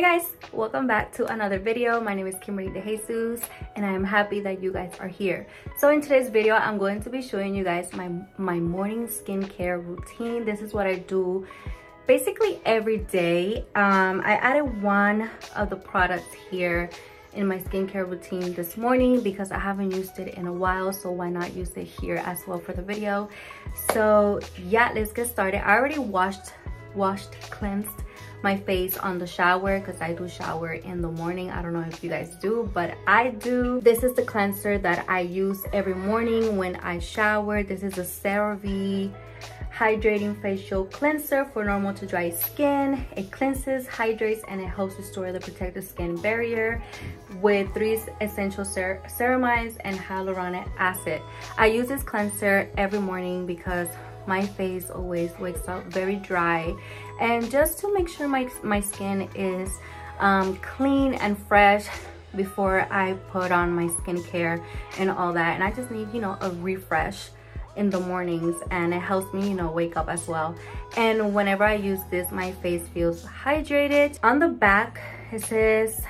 Hey guys, welcome back to another video. My name is Kimberly De Jesus and I am happy that you guys are here. So in today's video, I'm going to be showing you guys my, my morning skincare routine. This is what I do basically every day. Um, I added one of the products here in my skincare routine this morning because I haven't used it in a while so why not use it here as well for the video so yeah let's get started I already washed washed cleansed my face on the shower because I do shower in the morning. I don't know if you guys do, but I do. This is the cleanser that I use every morning when I shower. This is a CeraVe hydrating facial cleanser for normal to dry skin. It cleanses, hydrates, and it helps restore the protective skin barrier with three essential cer ceramides and hyaluronic acid. I use this cleanser every morning because my face always wakes up very dry and just to make sure my, my skin is um, clean and fresh before I put on my skincare and all that. And I just need you know a refresh in the mornings and it helps me you know wake up as well. And whenever I use this my face feels hydrated. On the back it says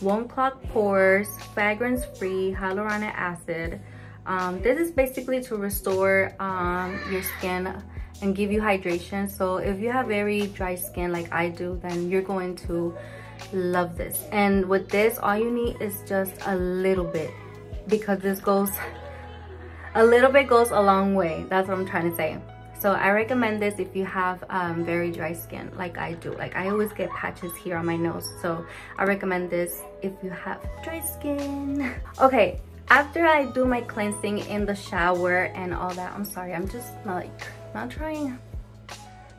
won't clog pores fragrance free hyaluronic acid. Um, this is basically to restore um, your skin and give you hydration. So if you have very dry skin like I do, then you're going to love this. And with this, all you need is just a little bit because this goes, a little bit goes a long way. That's what I'm trying to say. So I recommend this if you have um, very dry skin like I do. Like I always get patches here on my nose. So I recommend this if you have dry skin. Okay, after I do my cleansing in the shower and all that, I'm sorry, I'm just like, not trying,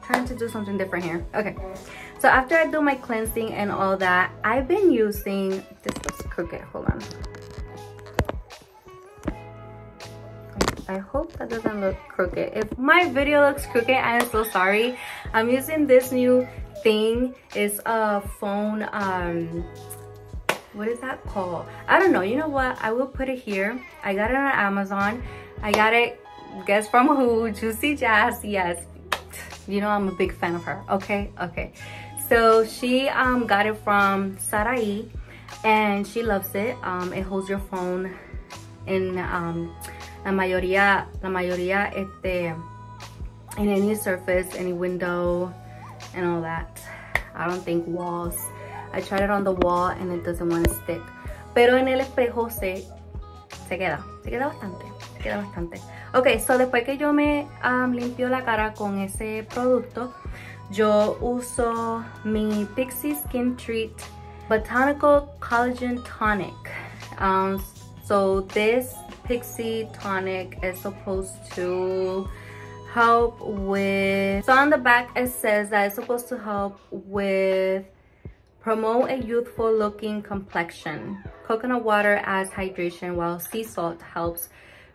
trying to do something different here. Okay, so after I do my cleansing and all that, I've been using, this looks crooked, hold on. I hope that doesn't look crooked. If my video looks crooked, I am so sorry. I'm using this new thing. It's a phone um, what is that called i don't know you know what i will put it here i got it on amazon i got it guess from who? Juicy jazz yes. You know i'm a big fan of her. Okay okay. So she um got it from sarai and she loves it. Um it holds your phone in um la mayoría la mayoría este in any surface any window and all that. I don't think walls. I tried it on the wall and it doesn't want to stick. Pero en el espejo se, se queda, se queda bastante, se queda bastante. Ok, so después que yo me um, limpio la cara con ese producto, yo uso mi Pixi Skin Treat Botanical Collagen Tonic. Um, so this Pixi Tonic is supposed to help with, so on the back it says that it's supposed to help with Promote a youthful looking complexion. Coconut water adds hydration while sea salt helps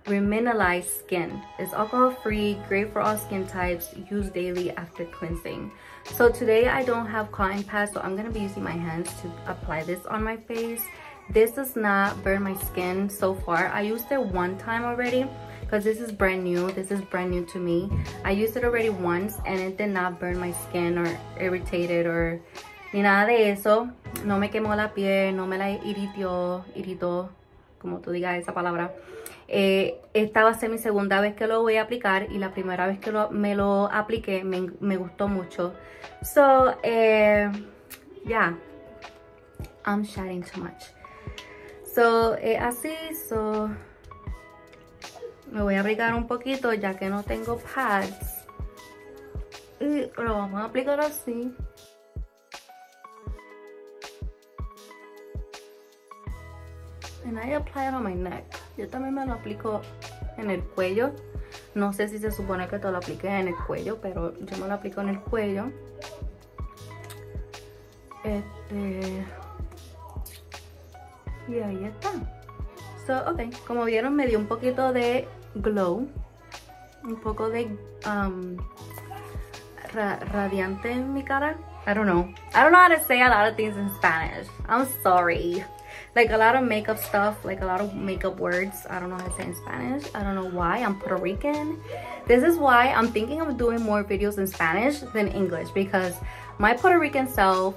remineralize skin. It's alcohol free, great for all skin types, use daily after cleansing. So today I don't have cotton pads, so I'm gonna be using my hands to apply this on my face. This does not burn my skin so far. I used it one time already because this is brand new. This is brand new to me. I used it already once and it did not burn my skin or irritate it or ni nada de eso. No me quemó la piel, no me la irritó, irritó, como tú digas esa palabra. Eh, esta va a ser mi segunda vez que lo voy a aplicar y la primera vez que me lo apliqué me, gustó mucho. So, eh, yeah, I'm shouting too much. So, así, so, me voy a aplicar un poquito ya que no tengo pads. Y lo vamos a aplicar así. and I apply it on my neck. Yo también me lo aplico en el cuello. No sé si se supone que te lo aplique en el cuello, pero yo me lo aplico en el cuello. Este... Y ahí está. So, ok, como vieron me dio un poquito de glow. Un poco de um, radiante en mi cara. I don't know. I don't know how to say a lot of things in Spanish. I'm sorry like a lot of makeup stuff like a lot of makeup words i don't know how to say in spanish i don't know why i'm puerto rican this is why i'm thinking of doing more videos in spanish than english because my puerto rican self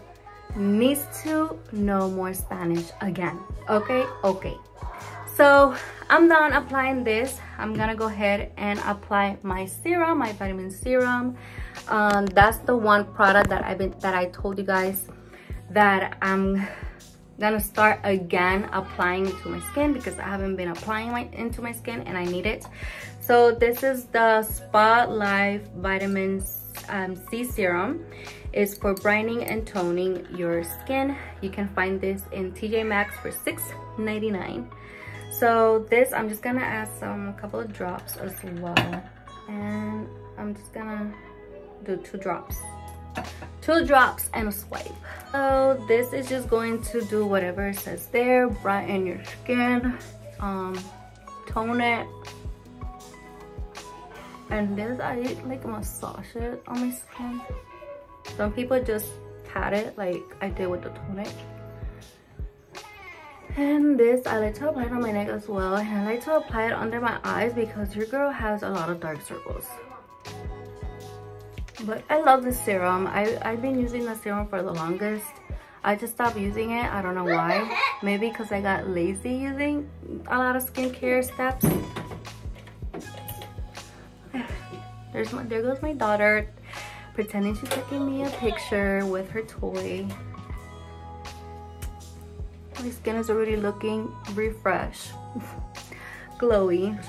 needs to know more Spanish again. Okay, okay. So I'm done applying this. I'm gonna go ahead and apply my serum, my vitamin serum. Um, that's the one product that I've been that I told you guys that I'm gonna start again applying to my skin because I haven't been applying my into my skin and I need it. So this is the Spa Life Vitamin um, C Serum. It's for brightening and toning your skin. You can find this in TJ Maxx for $6.99. So this, I'm just gonna add some, a couple of drops as well. And I'm just gonna do two drops. Two drops and a swipe. So this is just going to do whatever it says there, brighten your skin, um, tone it. And this, I like massage it on my skin. Some people just pat it like I did with the tonic. And this, I like to apply it on my neck as well. And I like to apply it under my eyes because your girl has a lot of dark circles. But I love this serum. I, I've been using the serum for the longest. I just stopped using it. I don't know why. Maybe because I got lazy using a lot of skincare steps. There's my, there goes my daughter pretending she's taking me a picture with her toy. My skin is already looking refreshed, glowy.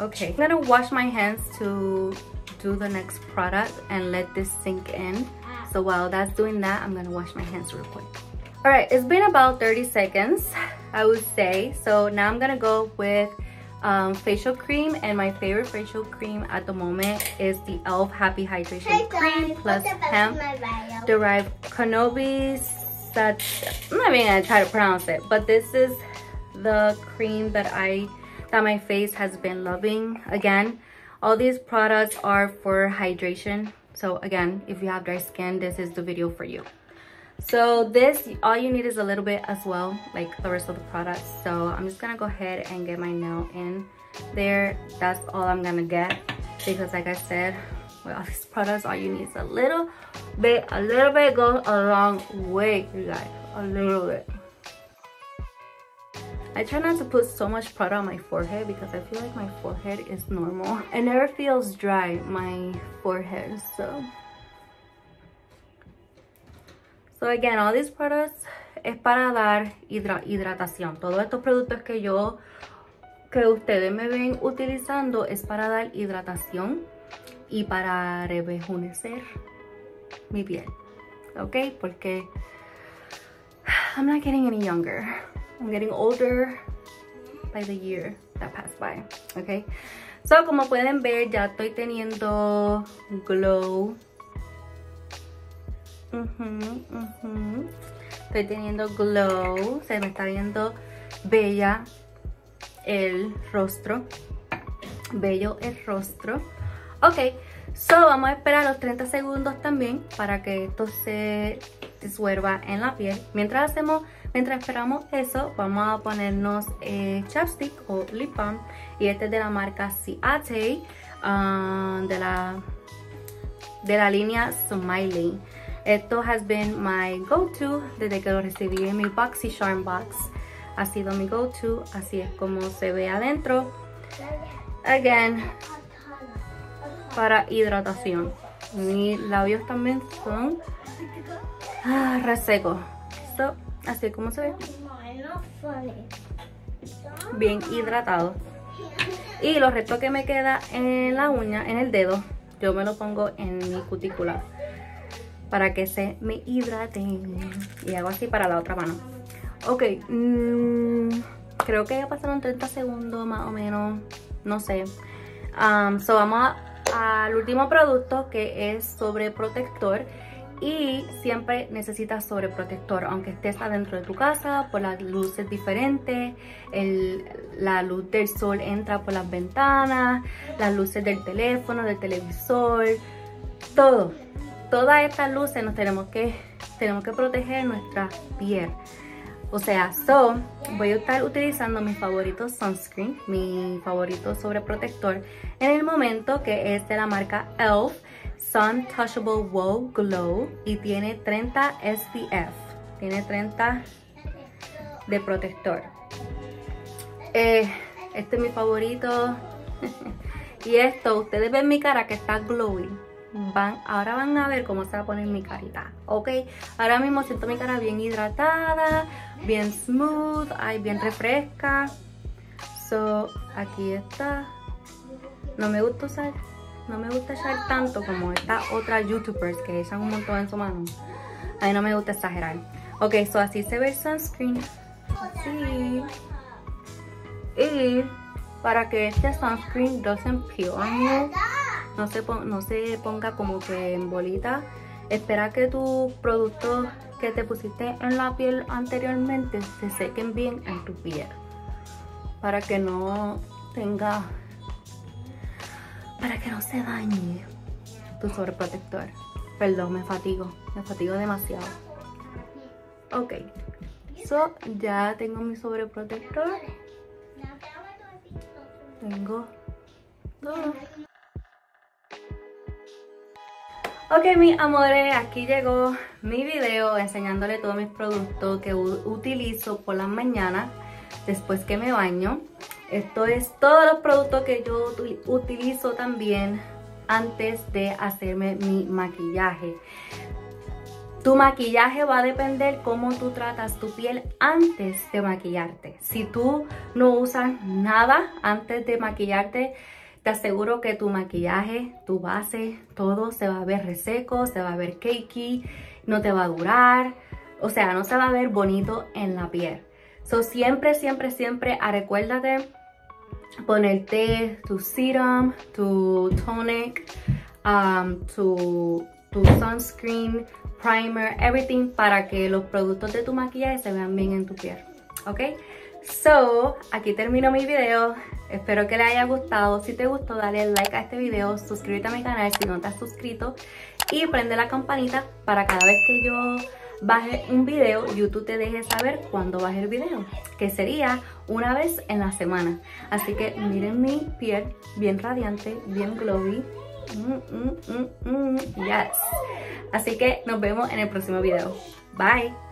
Okay, I'm gonna wash my hands to do the next product and let this sink in. So while that's doing that, I'm gonna wash my hands real quick. All right, it's been about 30 seconds, I would say. So now I'm gonna go with um, facial cream and my favorite facial cream at the moment is the e.l.f. Happy Hydration hey Cream plus hemp derived cannabis that's I'm not even gonna try to pronounce it but this is the cream that I that my face has been loving again all these products are for hydration. So again if you have dry skin this is the video for you. So this all you need is a little bit as well like the rest of the products. So i'm just gonna go ahead and get my nail in there. That's all i'm gonna get because like i said with all these products all you need is a little bit a little bit goes a long way you guys a little bit I try not to put so much product on my forehead because I feel like my forehead is normal. It never feels dry, my forehead, so So again, all these products es para dar hidratación. Todos estos productos que yo, que ustedes me ven utilizando es para dar hidratación y para rejuvenecer mi piel. Okay, Porque I'm not getting any younger. I'm getting older by the year that passed by. ¿Ok? So, como pueden ver, ya estoy teniendo glow Estoy teniendo glow. Se me está viendo bella el rostro. Bello el rostro. Ok, so vamos a esperar los 30 segundos también para que esto se disuelva en la piel. Mientras hacemos, mientras esperamos eso, vamos a ponernos eh, chapstick o lip balm. Y este es de la marca Ciate, ah, de, la, de la línea Smiley. Esto has been my go-to desde que lo recibí en mi Boxy Charm Box. Ha sido mi go-to, así es como se ve adentro. Again, para hidratación. Mis labios también son ah, resecos. Así como se ve. Bien hidratado. Y los restos que me queda en la uña, en el dedo, yo me lo pongo en mi cutícula para que se me hidraten. Y hago así para la otra mano. Ok, mm, creo que ya pasaron 30 segundos más o menos, no sé. Um, so vamos al último producto que es sobre protector y siempre necesitas sobreprotector aunque estés adentro de tu casa por las luces diferentes la luz del sol entra por las ventanas las luces del teléfono del televisor todo todas estas luces nos tenemos que, tenemos que proteger nuestra piel. O sea, so, voy a estar utilizando mi favorito sunscreen, mi favorito sobreprotector, en el momento que es de la marca e.l.f. Sun Touchable Wow Glow y tiene 30 SPF. Tiene 30 de protector. Eh, este es mi favorito. y esto, ustedes ven mi cara que está glowy. Van, ahora van a ver cómo se va a poner mi carita, ¿ok? Ahora mismo siento mi cara bien hidratada, bien smooth, ay, bien refresca. So, aquí está. No me gusta usar, no me gusta echar tanto como estas otras youtubers que echan un montón en su mano. A mí no me gusta exagerar. Ok, so así se ve el sunscreen. Así. Y para que este sunscreen doesn't peel on you, no se, no se ponga como que en bolita, espera que tus productos que te pusiste en la piel anteriormente se sequen bien en tu piel. Para que no tenga, para que no se dañe tu sobreprotector. Perdón, me fatigo, me fatigo demasiado. Ok, so ya tengo mi sobreprotector tengo todo. Ok, mis amores, aquí llegó mi video enseñándole todos mis productos que utilizo por las mañanas después que me baño. Esto es todos los productos que yo utilizo también antes de hacerme mi maquillaje. Tu maquillaje va a depender cómo tú tratas tu piel antes de maquillarte. Si tú no usas nada antes de maquillarte, te aseguro que tu maquillaje, tu base, todo se va a ver reseco, se va a ver cakey, no te va a durar, o sea, no se va a ver bonito en la piel. So, siempre, siempre, siempre, ah, recuérdate ponerte tu serum, tu tonic, um, tu, tu sunscreen, primer, everything para que los productos de tu maquillaje se vean bien en tu piel, ¿ok? So, aquí termino mi video. Espero que les haya gustado. Si te gustó, dale like a este video, suscríbete a mi canal si no te has suscrito y prende la campanita para cada vez que yo baje un video, YouTube te deje saber cuándo baje el video, que sería una vez en la semana. Así que miren mi piel bien radiante, bien glowy. Mm, mm, mm, yes. Así que nos vemos en el próximo video. Bye.